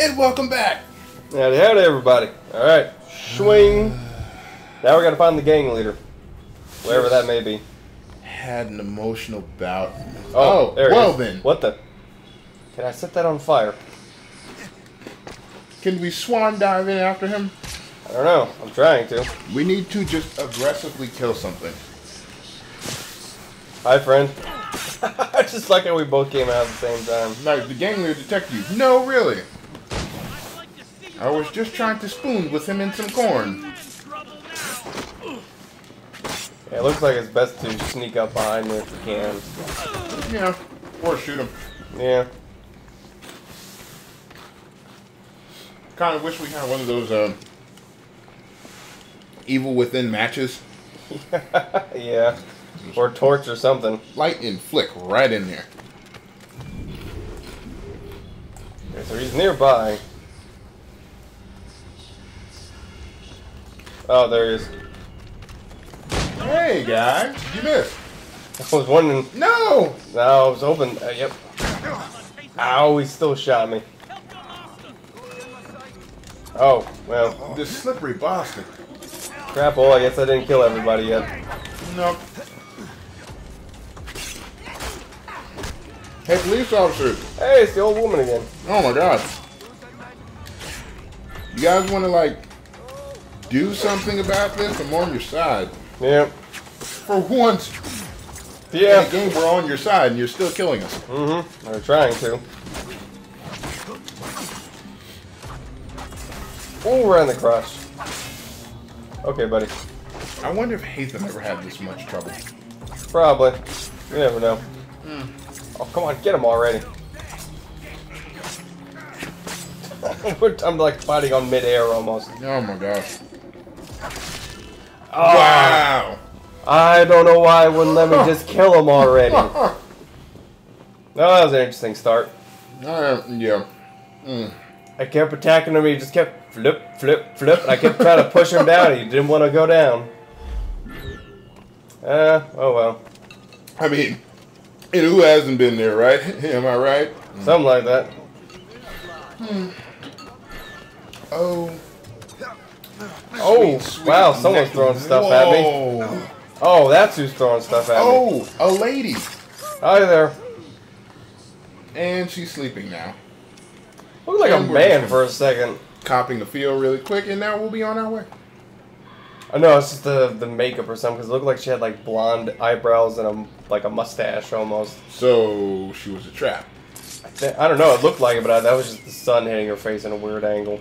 And welcome back. Howdy, howdy, everybody. All right, swing. Now we're gonna find the gang leader, wherever that may be. Had an emotional bout. Oh, oh there well then. What the? Can I set that on fire? Can we swan dive in after him? I don't know. I'm trying to. We need to just aggressively kill something. Hi, friend. I just like how we both came out at the same time. Like the gang leader detect you. No, really. I was just trying to spoon with him in some corn. Yeah, it looks like it's best to sneak up behind me if you can. Yeah. Or shoot him. Yeah. Kind of wish we had one of those uh, evil within matches. yeah. Or torch or something. Light and flick right in there. Okay, so he's nearby. Oh, there he is. Hey, guy. You missed. I was wondering. No! No, I was hoping. Uh, yep. Ow, he still shot me. Oh, well. This slippery bastard. Crap, well, I guess I didn't kill everybody yet. Nope. Hey, police officer. Hey, it's the old woman again. Oh my god. You guys want to, like, do something about this? I'm on your side. Yep. For once, in Yeah. a game, we're on your side and you're still killing us. Mm-hmm. They're trying to. Oh, we're in the crush. Okay, buddy. I wonder if Haytham ever had this much trouble. Probably. You never know. Oh, come on, get him already. We're- I'm like fighting on midair almost. Oh my gosh. Oh, Wow. I don't know why it wouldn't let me just kill him already. No, that was an interesting start. Uh, yeah. I kept attacking him, he just kept flip, flip, flip, and I kept trying to push him down, he didn't want to go down. Uh, oh well. I mean, and who hasn't been there, right? Am I right? Something like that. Oh. Oh, wow, someone's throwing stuff at me. Oh, that's who's throwing stuff at me. Oh, a lady. Hi there. And she's sleeping now. Look like a And we're man for a second. Copping the field really quick, and now we'll be on our way. Oh no, it's just the the makeup or something. Because it looked like she had like blonde eyebrows and a like a mustache almost. So she was a trap. I, I don't know. It looked like it, but I, that was just the sun hitting her face in a weird angle.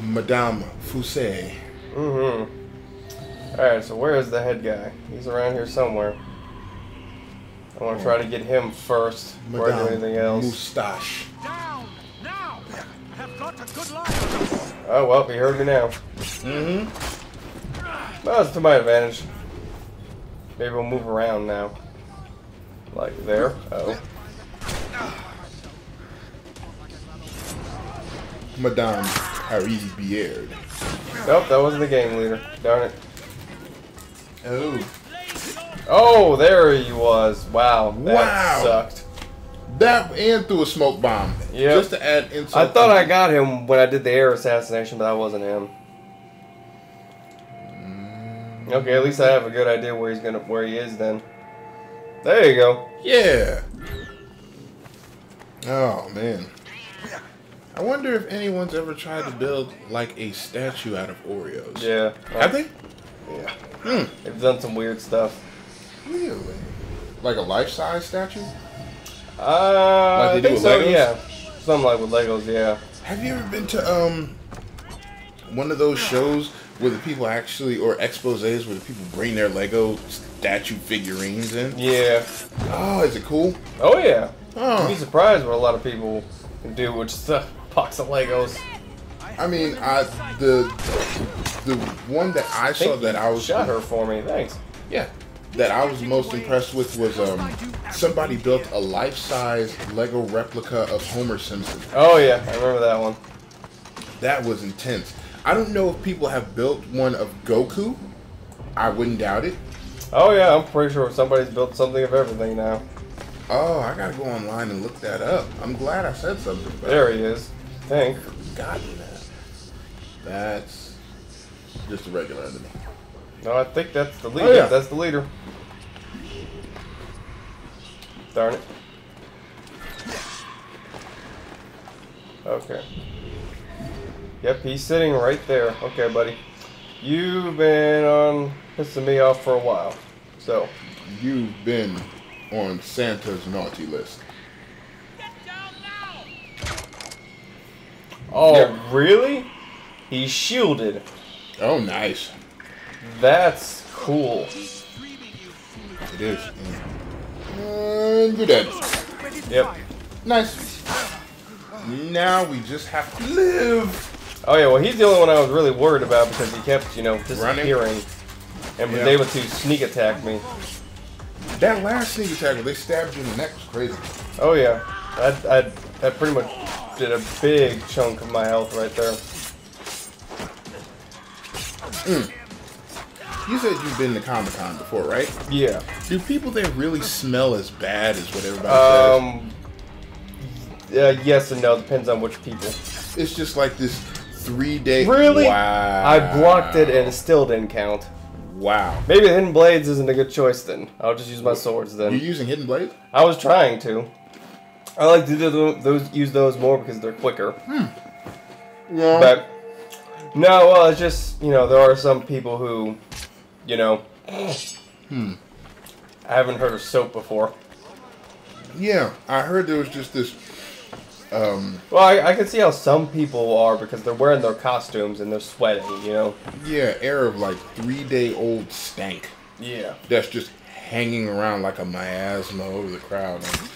Madame Fusset. Mm-hmm. All right, so where is the head guy? He's around here somewhere. I want to try to get him first before I do anything else. Moustache. Down! Now! I have got a good line. Oh well, he heard me now. Mm-hmm. Well, it's to my advantage. Maybe we'll move around now. Like there. Oh. Madame Harry Beard. Nope, that wasn't the gang leader. Darn it. Oh. Oh, there he was. Wow. That Wow. sucked. That and threw a smoke bomb. Yeah. Just to add insult. I thought I got him when I did the air assassination, but that wasn't him. Mm. Okay, at least I have a good idea where he's gonna where he is then. There you go. Yeah. Oh man. I wonder if anyone's ever tried to build like a statue out of Oreos. Yeah. Have they? Yeah. Hmm. They've done some weird stuff. Really? Like a life-size statue? Uh, Like they I do think with so, Legos? yeah. Something like with Legos, yeah. Have you ever been to um one of those shows where the people actually or exposés where the people bring their Lego statue figurines in? Yeah. Oh, is it cool? Oh yeah. You'd be Oh, surprised what a lot of people can do with just box of Legos. I mean, I the the one that I saw that I was shot her for me. Thanks. Yeah. That I was most impressed with was um, somebody built a life-size Lego replica of Homer Simpson. Oh yeah, I remember that one. That was intense. I don't know if people have built one of Goku. I wouldn't doubt it. Oh yeah, I'm pretty sure somebody's built something of everything now. Oh, I gotta go online and look that up. I'm glad I said something. About There he is. I think. forgotten that. That's just a regular enemy. No, I think that's the leader. Oh, yeah. That's the leader. Darn it. Okay. Yep, he's sitting right there. Okay, buddy. You've been on pissing me off for a while. So, You've been on Santa's naughty list. Oh, really? He's shielded. Oh, nice. That's cool. It is. And you're dead. Yep. Nice. Now we just have to live. Oh yeah, well he's the only one I was really worried about because he kept, you know, disappearing and was able to sneak attack me. That last sneak attack where they stabbed you in the neck was crazy. Oh yeah, that I, that pretty much a big chunk of my health right there. You said you've been to Comic Con before, right? Yeah. Do people there really smell as bad as what everybody Um. Yeah, yes and no. Depends on which people. It's just like this three day. Really? Wow. I blocked it and it still didn't count. Wow. Maybe the hidden blades isn't a good choice then. I'll just use my swords then. You're using Hidden Blade? I was trying to. I like to do tho- those use those more because they're quicker. Yeah. But no, well, it's just you know there are some people who, you know, Hmm. I haven't heard of soap before. yeah, I heard there was just this. Um, Well, I, I can see how some people are because they're wearing their costumes and they're sweating. You know. yeah, air of like three day old stank Yeah. that's just hanging around like a miasma over the crowd. And,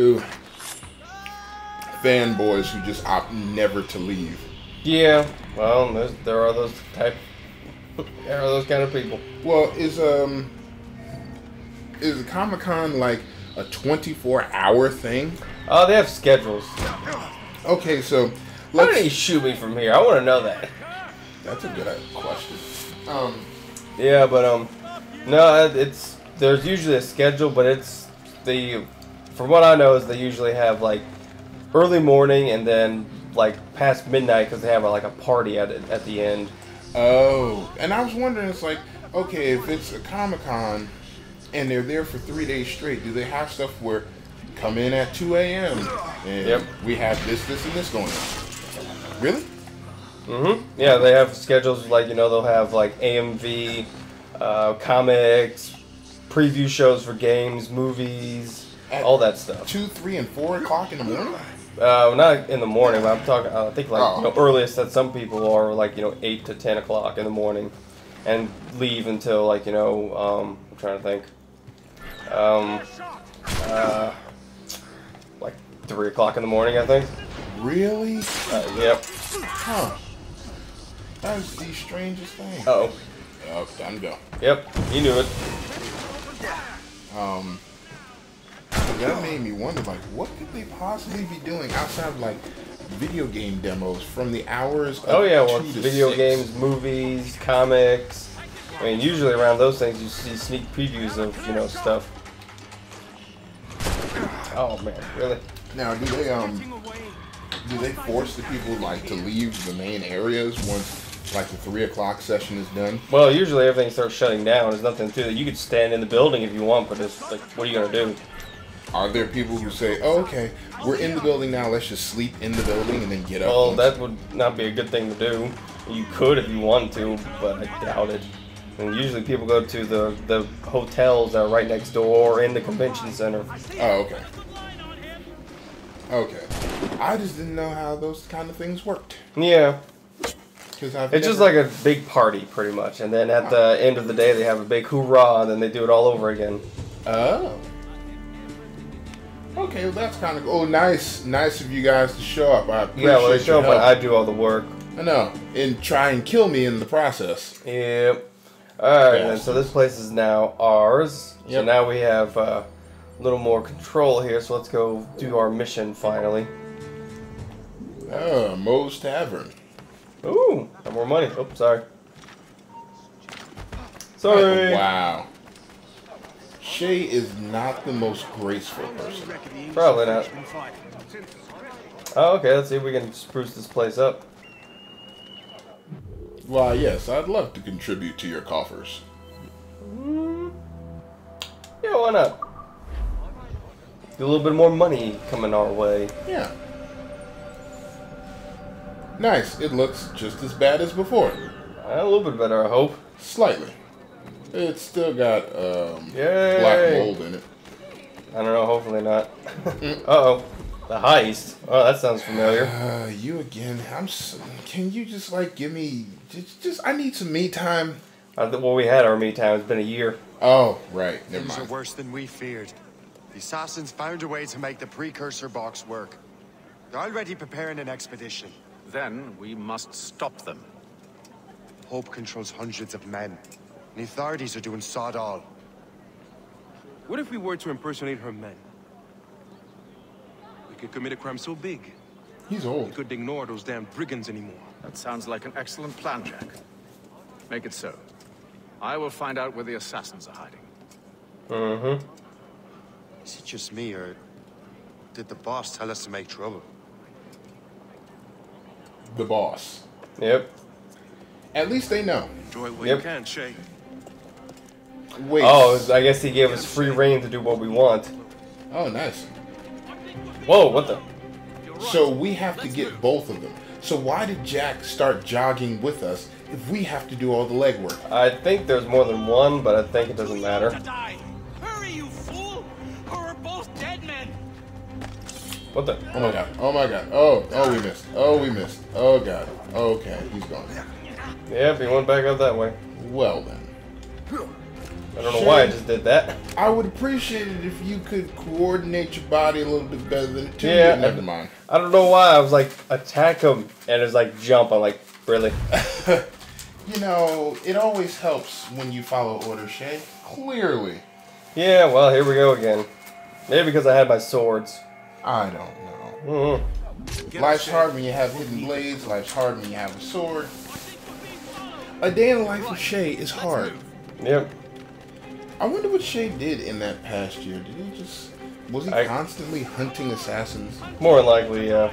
ooh. Fanboys who just opt never to leave. Yeah. Well, there are those type. There are those kind of people. Well, is um is Comic Con like a twenty four hour thing? Oh, they have schedules. Okay, so Why did he let's. shoot me from here? I want to know that. That's a good uh, question. Um, Yeah, but um, no, it's there's usually a schedule, but it's the from what I know is they usually have like early morning and then like past midnight because they have like a party at at the end. oh, and I was wondering, it's like, okay, if it's a Comic Con and they're there for three days straight, do they have stuff where come in at two a.m. and Yep. we have this, this, and this going on? Really? Mm-hmm. Yeah, they have schedules like you know they'll have like AMV, uh, comics, preview shows for games, movies, At all that stuff. Two, three, and four o'clock in the morning? Uh, not in the morning, but I'm talking. Uh, I think like you know, Oh. earliest that some people are like you know eight to ten o'clock in the morning, and leave until like you know um, I'm trying to think, um, uh, like three o'clock in the morning I think. Really? Uh, yep. Huh. That is the strangest thing. Oh. Oh, time to go. Yep. You knew it. Um, that made me wonder, like, what could they possibly be doing outside of like video game demos from the hours? Of Oh yeah. Well, video six? games, movies, comics. I mean, usually around those things you see sneak previews of you know stuff. Oh man, really? Now, do they um, do they force the people like to leave the main areas once like the three o'clock session is done? Well, usually everything starts shutting down. There's nothing to do. You could stand in the building if you want, but it's like, what are you gonna do? Are there people who say, oh, "Okay, we're in the building now. Let's just sleep in the building and then get up"? Well, that would not be a good thing to do. You could if you wanted to, but I doubt it. And usually people go to the the hotels that are right next door or in the convention center. Oh, okay. Okay. I just didn't know how those kind of things worked. Yeah, it's just like a big party, pretty much. And then at the end of the day, they have a big hoorah, and then they do it all over again. Oh. Okay, well that's kind of oh nice, nice of you guys to show up. I appreciate Yeah, well, show up, but. I do all the work. I know, and try and kill me in the process. Yep. All right, then. So this place is now ours. So now we have uh, a little more control here. So let's go do our mission finally. Oh, Moe's Tavern. Ooh, got more money. Oh, sorry. Sorry. Wow. Shay is not the most graceful person. Probably not. Oh, okay. Let's see if we can spruce this place up. Why, yes, I'd love to contribute to your coffers. Mm, yeah, why not? Get a little bit more money coming our way. Yeah. Nice. It looks just as bad as before. A little bit better, I hope. Slightly. It's still got um, Yay. black mold in it. I don't know. Hopefully not. uh oh, the heist. Oh, that sounds familiar. Uh, you again. I'm. s can you just like give me just, just? I need some me time. Uh, well, we had our me time. It's been a year. Oh, right. Never Things are worse than we feared. The assassins found a way to make the precursor box work. They're already preparing an expedition. Then we must stop them. Hope controls hundreds of men. And the authorities are doing sod all. What if we were to impersonate her men? We could commit a crime so big, He's old. we couldn't ignore those damn brigands anymore. That sounds like an excellent plan, Jack. Make it so. I will find out where the assassins are hiding. Mm-hmm. Is it just me, or did the boss tell us to make trouble? The boss. Yep. At least they know. Enjoy it while Yep. you can, Shay. Wait. Oh, I guess he gave us free reign to do what we want. Oh, nice. Whoa, what the? So we have to get both of them. So why did Jack start jogging with us if we have to do all the legwork? I think there's more than one, but I think it doesn't matter. die. Hurry, you fool! Or we're both dead men. What the? Oh my god. Oh my god. Oh, oh, we missed. Oh, we missed. Oh god. Okay, he's gone. Yep, he went back up that way. Well then. I don't know why I just did that. I would appreciate it if you could coordinate your body a little bit better than two. Yeah, never I- mind. I don't know why. I was like, attack him, and it's like jump. I'm like, really? You know, it always helps when you follow orders, Shay. Clearly. Yeah, well, here we go again. Maybe because I had my swords. I don't know. hmm Life's hard when you have hidden blades. Life's hard when you have a sword. A day in the life of Shay is hard. Yep. I wonder what Shay did in that past year. Did he just was he I- constantly hunting assassins? More likely, yeah.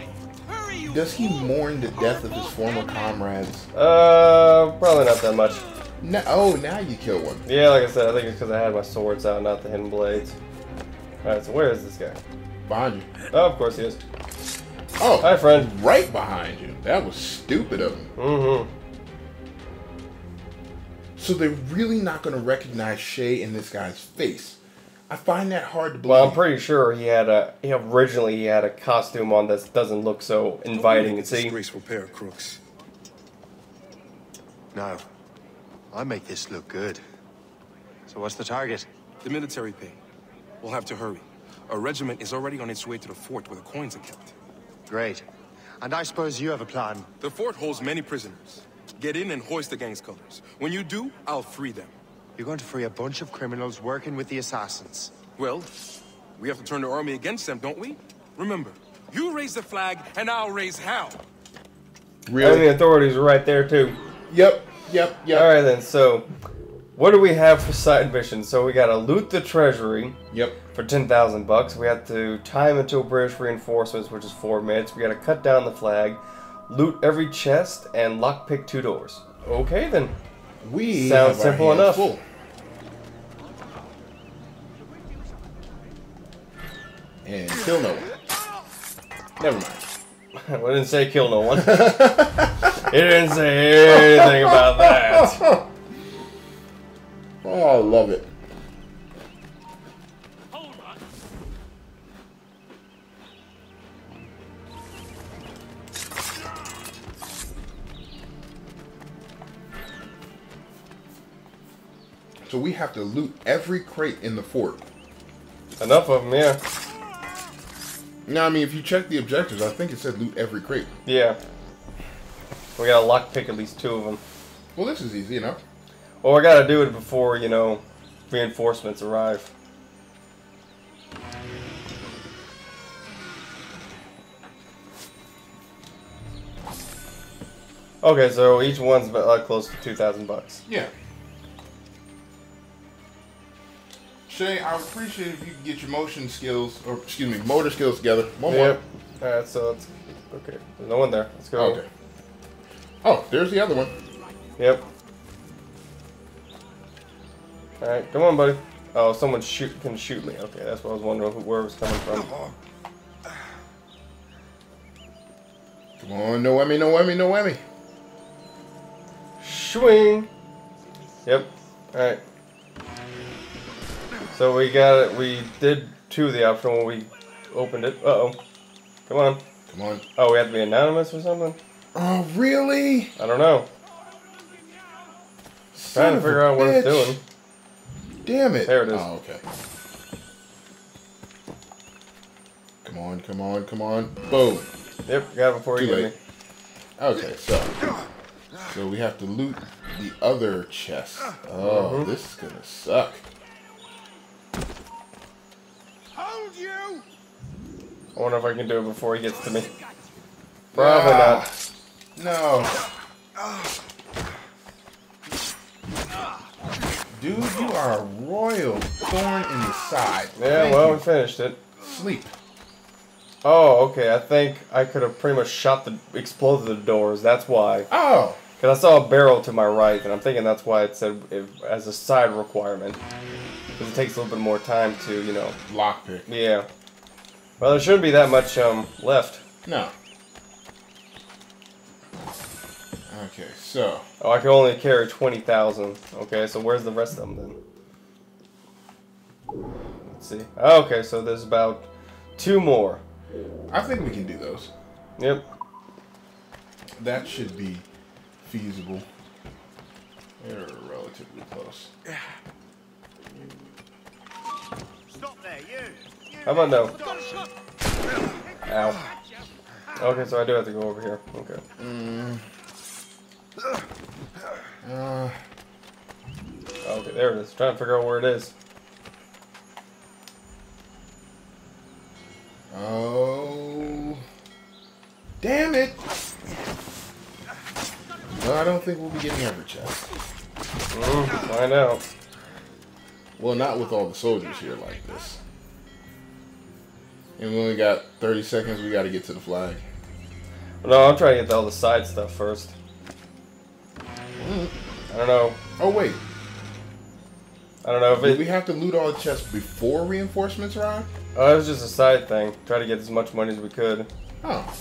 Does he mourn the death of his former comrades? Uh, probably not that much. No, oh, now you kill one. Yeah, like I said, I think it's because I had my swords out, not the hidden blades. Alright, so where is this guy? Behind you. Oh, of course he is. Oh, Hi, friend. right behind you. That was stupid of him. Mm-hmm. So they're really not going to recognize Shay in this guy's face. I find that hard to believe. Well, I'm pretty sure he had a. He originally he had a costume on that doesn't look so inviting. And see, Disgraceful pair of crooks. Now, I make this look good. So what's the target? The military pay. We'll have to hurry. A regiment is already on its way to the fort where the coins are kept. Great. And I suppose you have a plan. The fort holds many prisoners. Get in and hoist the gang's colors. When you do, I'll free them. You're going to free a bunch of criminals working with the assassins. Well, we have to turn the army against them, don't we? Remember, you raise the flag and I'll raise hell. and really? Oh, the authorities are right there too. Yep, yep, yep. All right then. So, what do we have for side missions? So we gotta loot the treasury Yep. for ten thousand bucks. We have to time until British reinforcements, which is four minutes. We gotta cut down the flag, loot every chest, and lockpick two doors. Okay then. We Sounds simple enough. Full. And kill no one. Never mind. we didn't say kill no one. it didn't say anything about that. Oh, I love it. So we have to loot every crate in the fort. Enough of them, yeah. Now, I mean, if you check the objectives, I think it said loot every crate. Yeah. We gotta lockpick at least two of them. Well, this is easy enough. Well, we gotta do it before, you know, reinforcements arrive. Okay, so each one's about, uh, close to 2,000 bucks. Yeah. Shay, I appreciate if you could get your motion skills, or excuse me, motor skills together. One more. Yep. Alright, so let's Okay, there's no one there. Let's go. Okay. Oh, there's the other one. Yep. Alright, come on, buddy. Oh, someone shoot can shoot me. Okay, that's what I was wondering who, where it was coming from. Come on. Come on, no whammy, no whammy, no whammy. Swing. Yep. Alright. So we got it. We did two of the option when we opened it. Uh oh. Come on. Come on. Oh, we have to be anonymous or something? Oh, really? I don't know. Trying to figure out what it's doing. Damn it. There it is. Oh, okay. Come on, come on, come on. Boom. Yep, got it before Too you get late. me. Okay, so so we have to loot the other chest. Oh, Mm-hmm. this is gonna suck. Hold you! I wonder if I can do it before he gets to me. Probably not. No. Dude, you are a royal thorn in the side. Yeah, Thank well, you. we finished it. sleep. Oh, okay. I think I could have pretty much shot the exploded the doors. That's why. Oh, Because I saw a barrel to my right, and I'm thinking that's why it said if, as a side requirement. Because it takes a little bit more time to, you know. lockpick. Yeah. Well, there shouldn't be that much um left. No. Okay, so Oh, I can only carry twenty thousand. Okay, so where's the rest of them then? Let's see. Oh, okay, so there's about two more. I think we can do those. Yep. That should be feasible. They're relatively close. How about no? Got a shot! Ow. Okay, so I do have to go over here. Okay. Uh, Okay, there it is. Trying to figure out where it is. oh. Damn it! Well, I don't think we'll be getting every chest. Mm, find out. Well, not with all the soldiers here like this. And we only got 30 seconds. We got to get to the flag. No, I'm trying to get all the side stuff first. I don't know. Oh, wait. I don't know if Did it. we have to loot all the chests before reinforcements arrive? Oh, it was just a side thing. Try to get as much money as we could. Oh.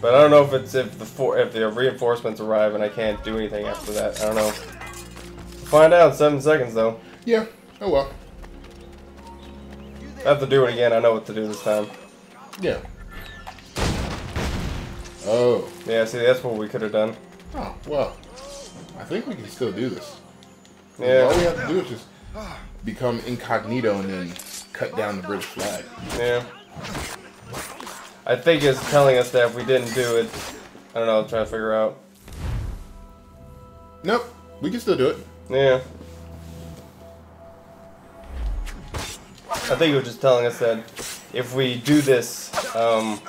But I don't know if it's if the for, if the reinforcements arrive and I can't do anything after that. I don't know. Find out in seven seconds though. Yeah. Oh, well. I have to do it again. I know what to do this time. Yeah. Oh. Yeah, see, that's what we could have done. Oh, well. I think we can still do this. Yeah. All we have to do is just become incognito and then cut down the British flag. yeah. I think it's telling us that if we didn't do it, I don't know. I'm trying to figure out. Nope. We can still do it. Yeah. I think it was just telling us that if we do this um,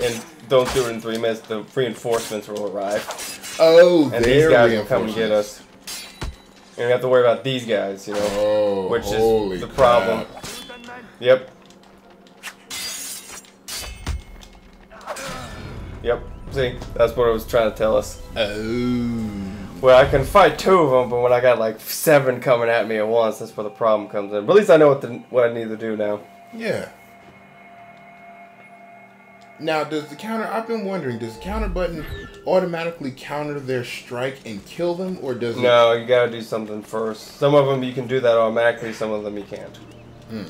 and don't do it in three minutes, the reinforcements will arrive. Oh, And these guys will come and get us. And we have to worry about these guys, you know. Oh, Which is the problem. crap. Yep. Yep. See, that's what I was trying to tell us. Oh. Well, I can fight two of them, but when I got like seven coming at me at once, that's where the problem comes in. But at least I know what the, what I need to do now. Yeah. Now, does the counter? I've been wondering. Does the counter button automatically counter their strike and kill them, or does it? No, you gotta do something first. Some of them you can do that automatically, some of them you can't. Hmm.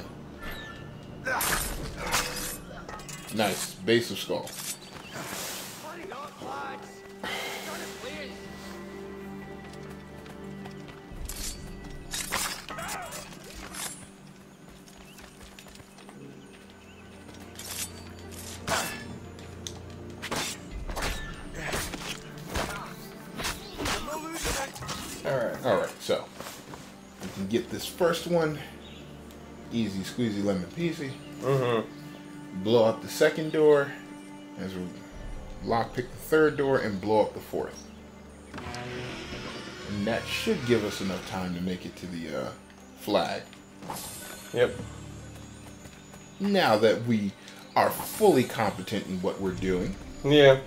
Nice base of skull. Get this first one easy, squeezy, lemon peasy. Mm-hmm. Blow up the second door as we lockpick the third door and blow up the fourth. And that should give us enough time to make it to the uh, flag. Yep. Now that we are fully competent in what we're doing. Yeah.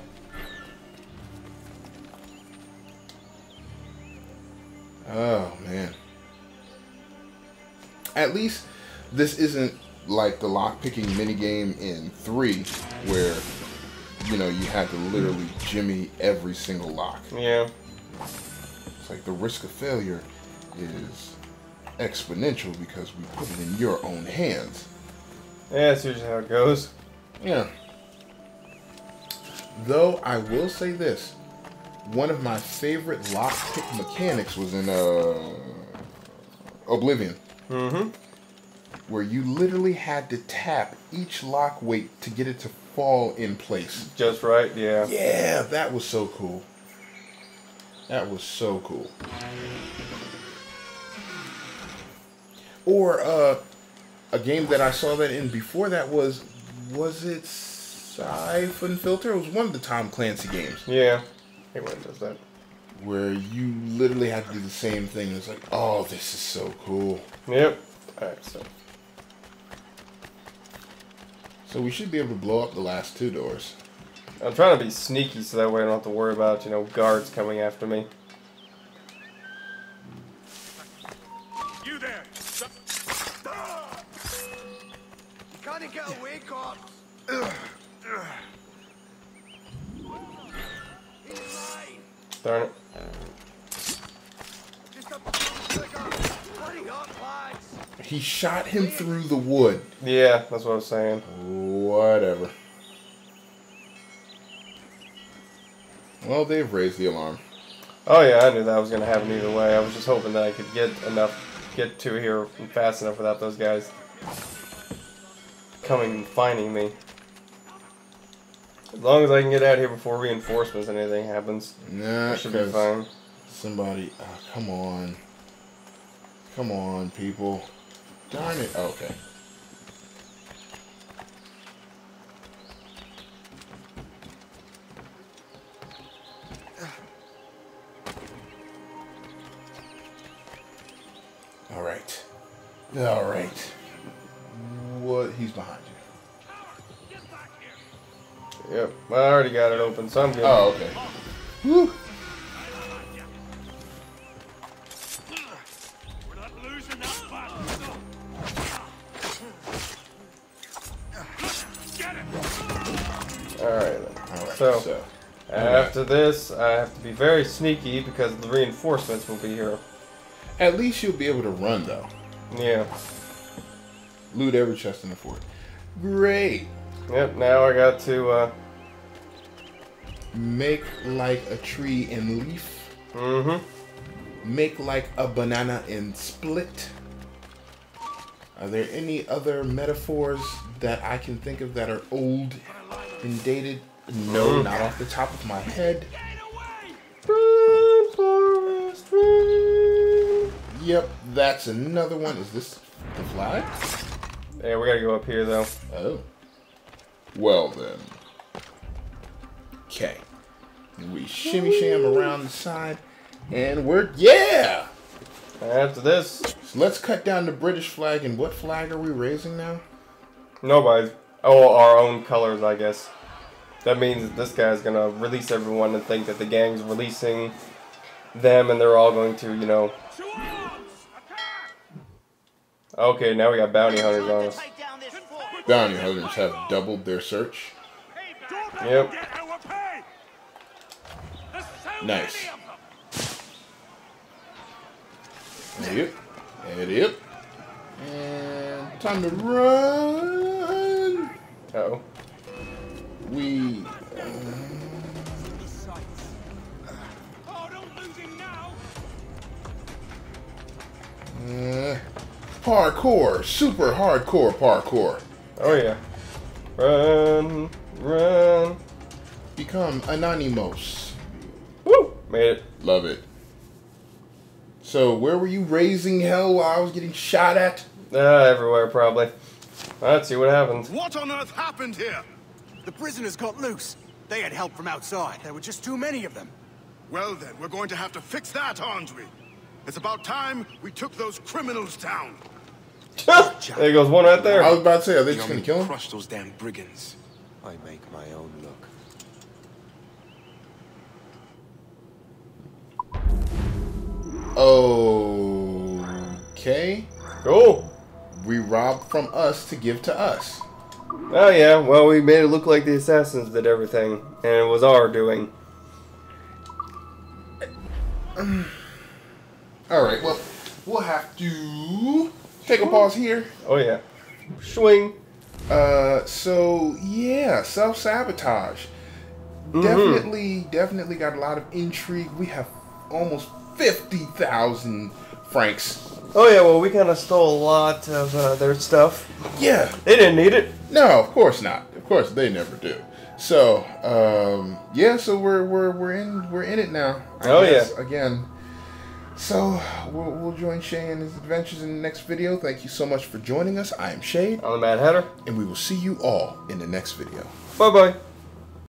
Oh man. At least this isn't like the lockpicking minigame in three, where you know you had to literally jimmy every single lock. Yeah. It's like the risk of failure is exponential because we put it in your own hands. Yeah, that's usually how it goes. Yeah. Though I will say this, one of my favorite lockpick mechanics was in uh, Oblivion. Mm-hmm. where you literally had to tap each lock weight to get it to fall in place. Just right, yeah. Yeah, that was so cool. That was so cool. Or uh, a game that I saw that in before that was was it Syphon Filter? It was one of the Tom Clancy games Yeah. Hey, when does that? Where you literally have to do the same thing. It's like, oh, this is so cool. Yep. Alright, so. So we should be able to blow up the last two doors. I'm trying to be sneaky so that way I don't have to worry about, you know, guards coming after me. You there! Stop! You can't get away, cops. Darn it. Just a trigger. Hurry up, lads. He shot him through the wood. Yeah, that's what I was saying. Whatever. Well, they've raised the alarm. Oh yeah, I knew that was gonna happen either way. I was just hoping that I could get enough, get to here fast enough without those guys coming and finding me. As long as I can get out here before reinforcements and anything happens, Nah, I should be fine. Somebody, oh, come on. Come on, people. Darn it. Oh, okay. All right. All right. What? He's behind you. Yep, I already got it open, so I'm good. Oh, okay. Whew. So- so After this, I have to be very sneaky because the reinforcements will be here. at least you'll be able to run though. Yeah. Loot every chest in the fort. Great. Yep. Now I got to. uh Make like a tree and leaf. Mm-hmm. Make like a banana in split. Are there any other metaphors that I can think of that are old and dated? No, not off the top of my head. Run, Forrest, run. Yep, that's another one. Is this the flag? Yeah, we gotta go up here though. Oh. Well then. Okay. We shimmy sham around the side, and we're yeah. After this, So let's cut down the British flag. And what flag are we raising now? nobody's. Oh, our own colors, I guess. That means this guy's gonna release everyone and think that the gang's releasing them, and they're all going to, you know. To arms! Attack! Okay, now we got bounty hunters on us. Bounty hunters have doubled their search. Yep. forget how we're paid! There's so Nice. many of them! Yep. Yep. And time to run. Oh. We. Oh, don't lose him now! Uh, parkour. Super hardcore parkour. Oh yeah. Run, run. Become anonymous. Woo! Made it. Love it. So, where were you raising hell while I was getting shot at? Uh, everywhere probably. Let's see what happens. What on earth happened here? The prisoners got loose. They had help from outside. There were just too many of them. Well then, we're going to have to fix that, aren't we? It's about time we took those criminals down. there goes one right there. I was about to say, are they just gonna kill him? Crush those damn brigands. I make my own luck. Okay. Cool. We robbed from us to give to us. Oh yeah, well we made it look like the assassins did everything, and it was our doing. All right. Well, we'll have to take a pause here. Oh yeah. Swing. Uh, so yeah, self sabotage. Definitely, definitely got a lot of intrigue. We have almost fifty thousand francs. Oh yeah, well we kind of stole a lot of uh, their stuff. Yeah. They didn't need it. No, of course not. Of course they never do. So, um, yeah. So we're we're we're in we're in it now. I Oh, guess, yeah. Again. So we'll, we'll join Shay in his adventures in the next video. Thank you so much for joining us. I am Shade, I'm the Mad Hatter. and we will see you all in the next video. Bye bye.